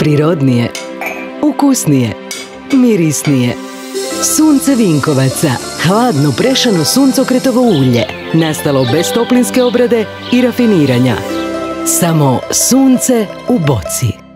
Prirodnije, ukusnije, mirisnije. Sunce Vinkovaca. Hladno prešano suncokretovo ulje. Nastalo bez toplinske obrade i rafiniranja. Samo sunce u boci.